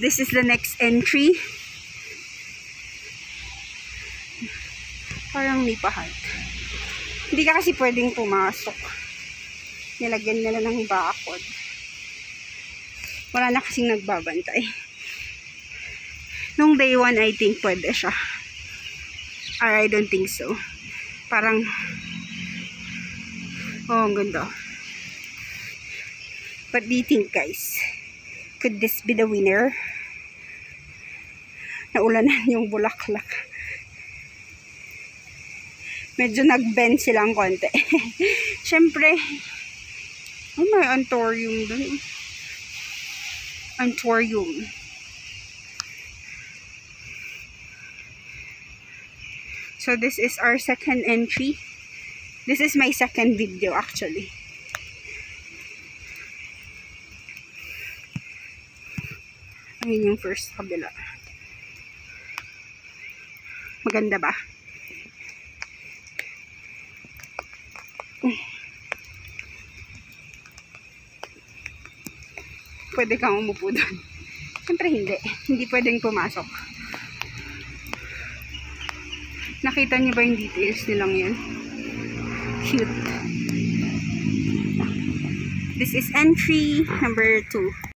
This is the next entry. Parang may pahat. Hindi ka kasi pwedeng pumasok. Nilagyan nila ng bakod. Wala na kasing nagbabantay. Nung day one, I think pwede siya. Or I don't think so. Parang, oh, ang ganda. What do you think, guys? Could this be the winner? Naulanan yung bulaklak. Medyo nag-bend silang konti. Siyempre, oh, may antorium dun. Antorium. So, this is our second entry. This is my second video, actually. Ayun yung first kabila. Maganda ba? Pwede kang umupo doon. Siyempre hindi. Hindi pwedeng pumasok. Nakita niyo ba yung details nilang yun? Cute. This is entry number 2.